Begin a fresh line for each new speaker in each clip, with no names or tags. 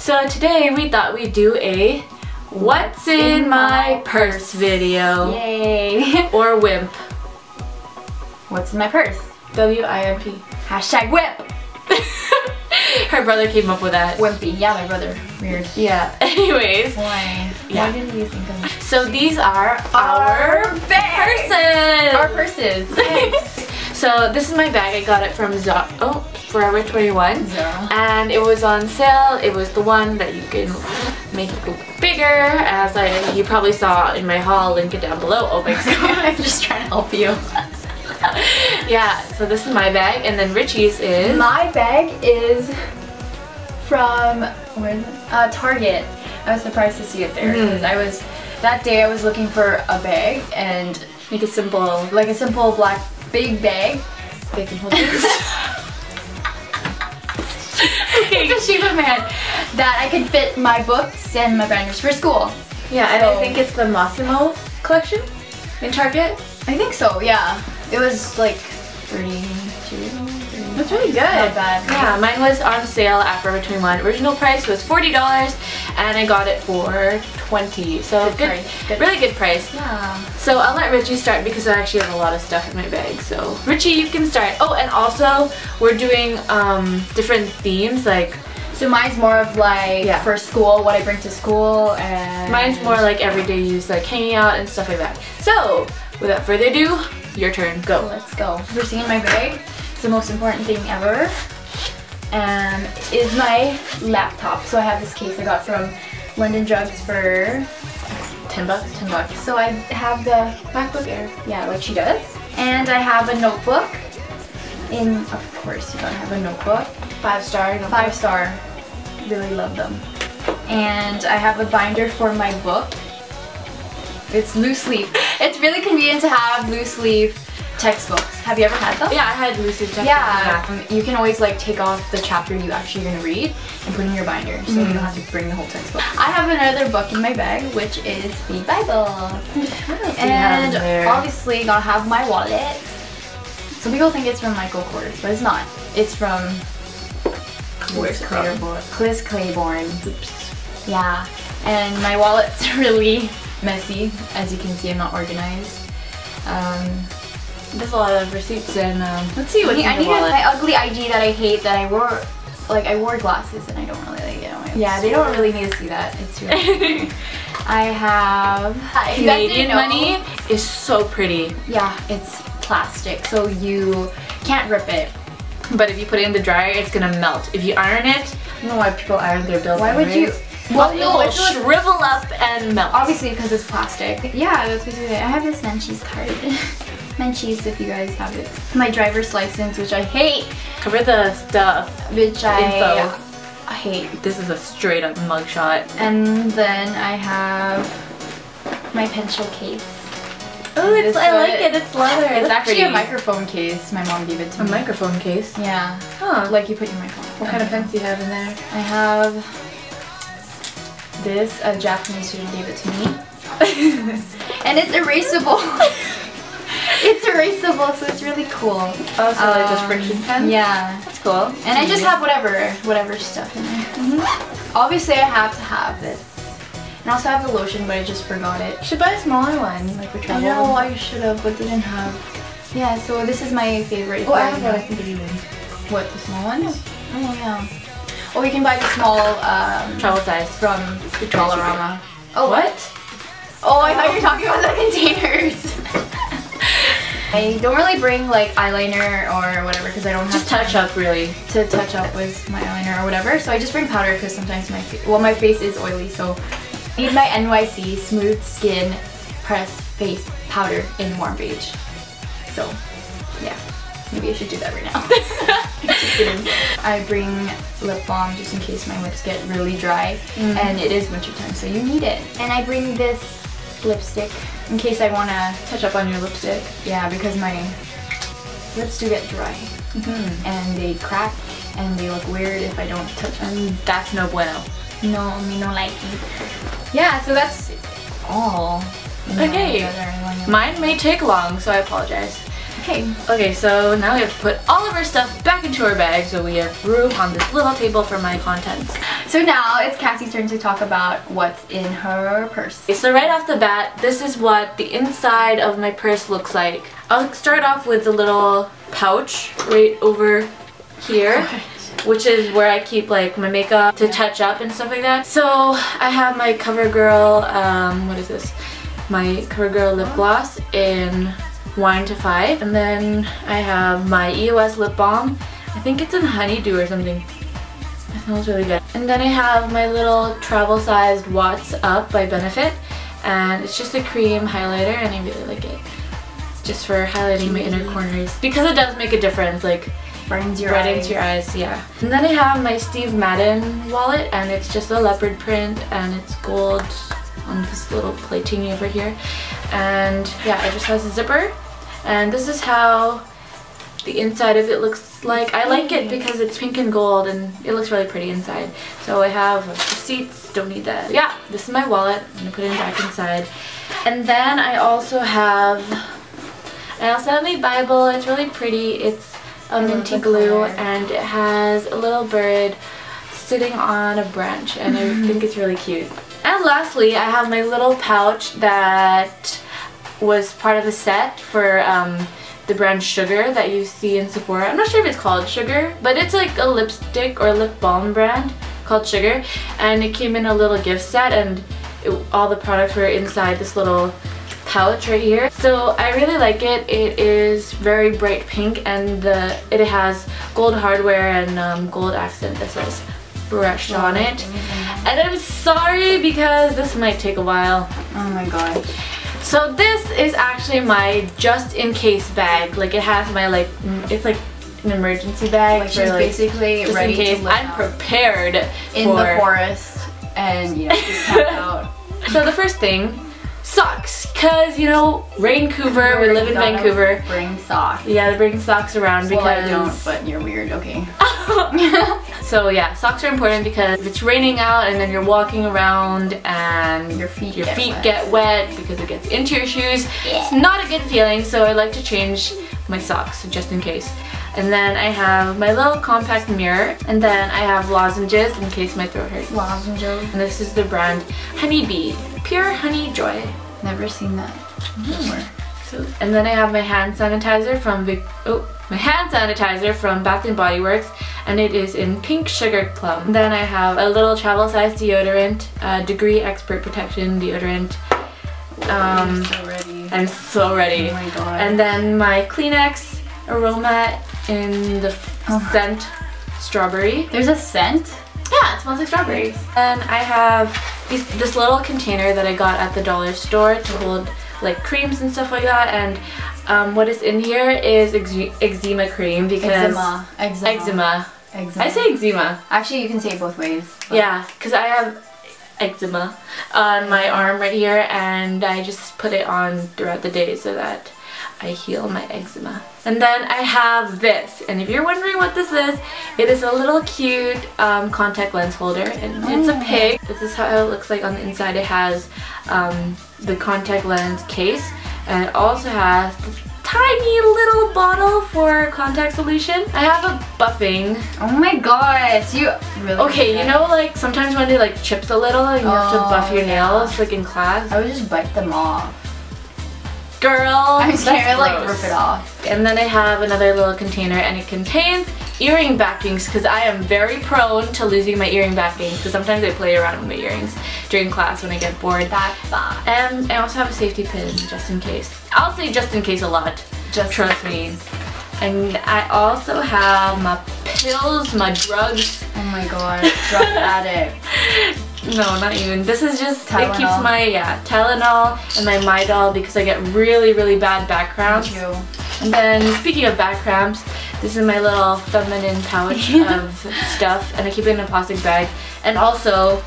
Cassie.
It's Ricci.
So today we thought we'd do a What's in my purse video.
Yay!
Or WIMP.
What's in my purse?
W-I-M-P.
Hashtag whip!
Her brother came up with that.
Wimpy. Yeah, my brother. Weird.
Yeah. Anyways,
Why?
Yeah.
Why didn't you think of
so these are our, purses.
Our purses.
So this is my bag. I got it from Zara. Oh, Forever 21.
Zara.
And it was on sale. It was the one that you can make it bigger, as I you probably saw in my haul. Link it down below. Oh my god.
I'm just trying to help you.
yeah. So this is my bag, and then Ricci's is.
My bag is from where is? Uh, Target. I was surprised to see it there because I was that day I was looking for a bag and
Make a simple.
like a simple black big bag.
They can hold this. okay.
It's a shape of my head that I could fit my books and my binders for school.
Yeah, and I think it's the Mossimo collection in Target.
I think so. Yeah, it was like 32.
That's really good.
Not bad.
Yeah, mine was on sale at Forever 21. Original price was $40 and I got it for 20 So
Good
good,
price, good.
really good price.
Yeah.
So I'll let Ricci start because I actually have a lot of stuff in my bag. So Ricci, you can start. Oh, and also we're doing um, different themes. Like
So mine's more of like
Yeah.
for school, what I bring to school, and
mine's more like everyday use, like hanging out and stuff like that. So without further ado, your turn. Go.
Let's go. We're seeing my bag, it's the most important thing ever, um, is my laptop. So I have this case I got from London Drugs for
10 bucks.
10 bucks. So I have the MacBook Air, yeah, like she does. And I have a notebook. In, of course, you don't have a notebook.
Five star. No
Five star. Really love them. And I have a binder for my book. It's loose leaf. It's really convenient to have loose leaf textbooks. Have you ever had them?
Yeah, I had Lucy check.
Yeah, um, you can always like take off the chapter you actually gonna read and put in your binder, so you don't have to bring the whole textbook. I have another book in my bag, which is the Bible, and obviously gonna have my wallet. Some people think it's from Michael Kors, but it's not. It's from
Where's Claiborne?
Clis Claiborne. Oops. Yeah, and my wallet's really messy. As you can see, I'm not organized. Um,
There's a lot of receipts and um, let's see
I
what's
need, I need my ugly ID that I hate that I wore, like I wore glasses and I don't really like it. on my- Yeah, they don't really need to see that. It's really. I have guys
Canadian money is so pretty,
Yeah, it's plastic, so you can't rip it.
but if you put it in the dryer, it's gonna melt. If you iron it, I don't know why people iron their bills.
Why would you? Well,
it will shrivel up and melt.
obviously because it's plastic. Yeah, that's basically it. I have this Menchie's card. Menchie's, if you guys have it. My driver's license, which I hate,
Cover the stuff.
which I,
Info.
I hate.
This is a straight up mugshot.
And then I have my pencil case.
Oh,
it's- I like it.
It's leather.
It's
That's
actually
pretty.
a microphone case. My mom gave it to
A
me.
A microphone case.
Yeah,
Huh.
like you put your microphone.
what kind of pens do you have in there?
I have this. A Japanese student gave it to me, and it's erasable. it's erasable, so it's really cool.
Oh, so
Um,
friction pens?
Yeah,
That's cool.
and I just have whatever, whatever stuff in there.
Mm-hmm.
Obviously, I have to have this. And I also have the lotion, but I just forgot it.
Should buy a smaller one, like for travel.
I know I should have, but didn't have. Yeah, so this is my favorite.
Oh, I have one. I can give you one.
What, the small ones? Oh, yeah. Or you can buy the small um,
Travel size.
from Dollarama. Oh, what? Oh, I thought you were talking about the containers. I don't really bring like eyeliner or whatever because I don't have
Just touch up, really.
to touch up with my eyeliner or whatever. So I just bring powder because sometimes my fa- well my face is oily. So I need my NYC Smooth Skin Press Face Powder in warm beige. So yeah, maybe I should do that right now. I bring lip balm just in case my lips get really dry,
Mm.
and it is wintertime, so you need it. And I bring this lipstick in case I wanna
Touch up on your lipstick.
yeah, because my lips do get dry
Mm-hmm.
and they crack and they look weird if I don't touch them.
And that's no bueno.
No, me no like it. Yeah, so that's all.
Okay. Mine may take long, so I apologize.
Okay.
Okay, so now we have to put all of our stuff back into our bag so we have room on this little table for my contents.
So now it's Cassie's turn to talk about what's in her purse.
Okay, so right off the bat, this is what the inside of my purse looks like. I'll start off with the little pouch right over here. Which is where I keep like my makeup to touch up and stuff like that. So I have my CoverGirl, um, what is this? My CoverGirl lip gloss in Wine to 5. And then I have my EOS lip balm. I think it's in Honeydew or something. It smells really good. And then I have my little travel sized Watt's Up by Benefit. And it's just a cream highlighter and I really like it. Just for highlighting my inner corners. Because it does make a difference. Like
Brightens your
right
eyes.
into your eyes, yeah. And then I have my Steve Madden wallet and it's just a leopard print and it's gold on this little plating over here. And yeah, it just has a zipper. And this is how the inside of it looks like. I like it because it's pink and gold and it looks really pretty inside. So I have receipts, don't need that. Yeah, this is my wallet. I'm gonna put it back inside. And then I also have, I also have my Bible. It's really pretty. It's um,
a
minty glue and it has a little bird sitting on a branch and I think it's really cute. And lastly, I have my little pouch that was part of the set for um, the brand Sugar that you see in Sephora. I'm not sure if it's called Sugar, but it's like a lipstick or lip balm brand called Sugar. And it came in a little gift set and it, all the products were inside this little pouch right here. So I really like it. It is very bright pink and the it has gold hardware and um, gold accent that says Fresh on it. And I'm sorry because this might take a while.
Oh my god.
So this is actually my just in case bag. Like it has my like, it's like an emergency bag.
Like she's basically
just
ready
in case I'm
out
prepared
in
for.
the forest and you know just out.
So the first thing, socks. Cause you know, Vancouver, we live in Vancouver.
Bring socks.
Yeah, they bring socks around
Well,
because
I don't, but you're weird. Okay.
so yeah, socks are important because if it's raining out and then you're walking around and
Your feet
your
get
feet
wet.
get wet because it gets into your shoes, it's not a good feeling. So I like to change my socks just in case. And then I have my little compact mirror, and then I have lozenges in case my throat hurts.
Lozenges.
And this is the brand Honeybee, Pure Honey Joy.
Never seen that. before.
So, and then I have my hand sanitizer from Vic oh, my hand sanitizer from Bath and Body Works, and it is in pink sugar plum. Then I have a little travel size deodorant, uh, Degree Expert Protection deodorant. Um,
I'm so ready.
I'm so ready.
Oh my god.
And then my Kleenex aroma in the
Oh.
scent strawberry.
There's a scent.
Yeah, it smells like strawberries. And I have these, this little container that I got at the dollar store to hold like creams and stuff like that. And um, what is in here is eczema cream because
Eczema. Eczema.
eczema.
Eczema.
I say eczema.
Actually, you can say it both ways. but-
Yeah, because I have eczema on my arm right here, and I just put it on throughout the day so that I heal my eczema. And then I have this, and if you're wondering what this is, it is a little cute um, contact lens holder, and it's a
Oh.
pig. This is how it looks like on the inside. It has um, the contact lens case, and it also has this tiny little bottle for contact solution. I have a buffing
Oh my gosh, you really.
Okay, you know like sometimes when they like chips a little and you have to buff
Oh,
your
yeah.
nails like in class?
I would just bite them off.
Girl,
I'm scared like rip it off.
And then I have another little container and it contains earring backings because I am very prone to losing my earring backings because sometimes I play around with my earrings during class when I get bored.
That's fine.
And um, I also have a safety pin just in case. I'll say just in case a lot.
Just
Trust me. And I also have my pills, my drugs.
Oh my god, drug addict.
No, not even. This is just it keeps my yeah Tylenol and my Midol because I get really really bad back cramps.
You.
And then speaking of back cramps, this is my little feminine pouch of stuff, and I keep it in a plastic bag. And also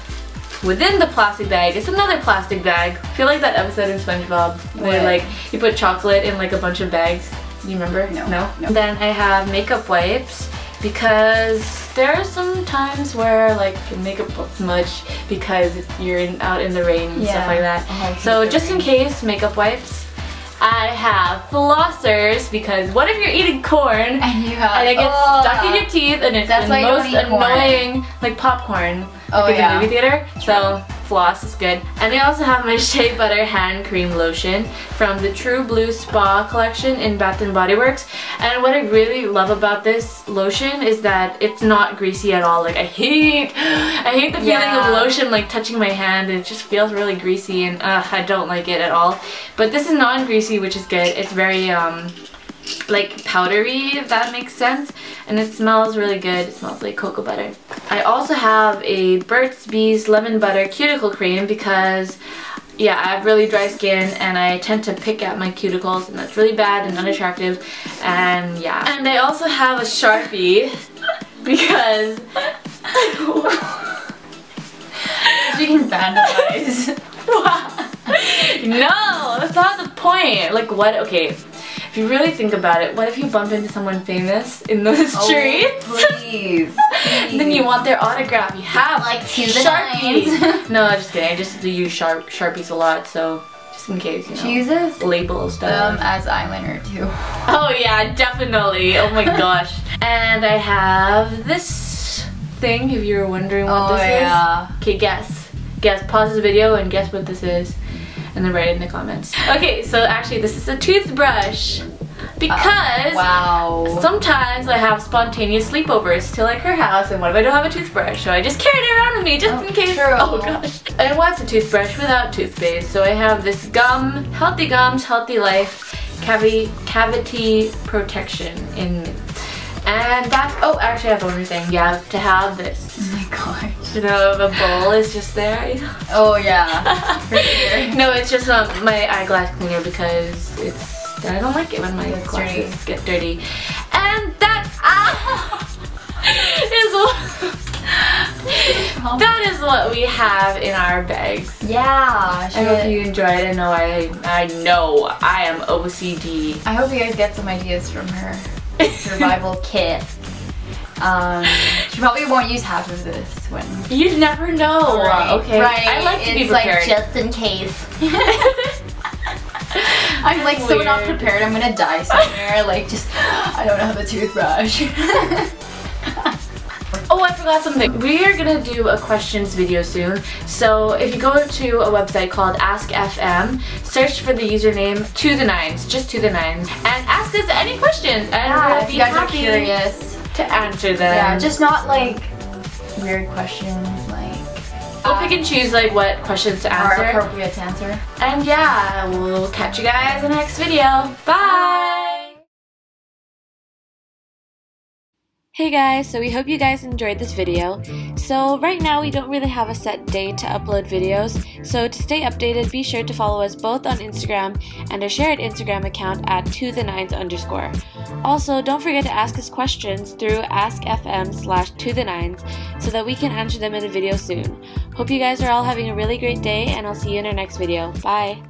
within the plastic bag is another plastic bag. I feel like that episode in SpongeBob where like you put chocolate in like a bunch of bags. You remember?
No,
No.
no.
Then I have makeup wipes because there are some times where like your makeup will smudge because you're in, out in the rain and stuff like that.
Oh,
so just in case, makeup wipes. I have flossers because what if you're eating corn
And you have
and it gets
oh,
stuck in your teeth and it's the
why you don't
most
eat corn.
annoying like popcorn
Oh,
like in the movie theater. So floss is good. And I also have my Shea Butter hand cream lotion from the True Blue Spa collection in Bath and Body Works. And what I really love about this lotion is that it's not greasy at all. Like I hate, I hate the feeling
Yeah.
of lotion like touching my hand. It just feels really greasy and uh, I don't like it at all. But this is non-greasy, which is good. It's very um, like powdery, if that makes sense. And it smells really good. It smells like cocoa butter. I also have a Burt's Bees Lemon Butter Cuticle Cream because yeah, I have really dry skin and I tend to pick at my cuticles and that's really bad and unattractive. And yeah. And I also have a Sharpie because
You can vandalize.
no, that's not the point. Like what? Okay, if you really think about it, what if you bump into someone famous in the oh, streets?
Oh, please.
then you want their autograph. You have
Like to the
Sharpies.
nines.
no, just kidding. I just use sharp sharpies a lot, so just in case you know.
Jesus.
Label stuff.
Um, as eyeliner too.
Oh yeah, definitely. Oh my gosh. And I have this thing. If you were wondering what
Oh
this
yeah.
is. Okay, guess. Guess. Pause this video and guess what this is. And then write it in the comments. Okay, so actually this is a toothbrush. Because
Wow.
sometimes I have spontaneous sleepovers to like her house and what if I don't have a toothbrush? So I just carry it around with me just
Oh,
in case.
true.
Oh gosh. And what's a toothbrush without toothpaste? So I have this gum, Healthy Gums, Healthy Life, cavi cavity protection in and that's, oh actually I have one more thing. You have to have this.
Oh my gosh.
You know, the bowl is just there. you know?
Oh yeah. Sure.
no, it's just um, my eyeglass cleaner because it's I don't like it when my
Gets
glasses
dirty.
get dirty. And that ah, is what that is what we have in our bags.
Yeah.
I hope you enjoyed. I know I I know I am OCD.
I hope you guys get some ideas from her survival kit. Um, she probably won't use half of this when.
You never know. okay.
Right.
I like to be
it's
prepared.
like just in case. I'm like so not prepared. I'm gonna die somewhere. Like just, I don't have a toothbrush.
Oh, I forgot something. We are gonna do a questions video soon. So if you go to a website called Ask FM, search for the username to the nines, just to the nines, and ask us any questions, and
yeah,
we'll
if
be
you guys are
happy
curious.
to answer them.
Yeah, just not like weird questions
we'll pick and choose like what questions to
are
answer.
appropriate to answer.
And yeah, we'll catch you guys in the next video. Bye. Hey guys, so we hope you guys enjoyed this video. So right now we don't really have a set day to upload videos, so to stay updated be sure to follow us both on Instagram and our shared Instagram account at to the nines underscore. Also, don't forget to ask us questions through askfm slash to the nines so that we can answer them in a video soon. Hope you guys are all having a really great day and I'll see you in our next video. Bye!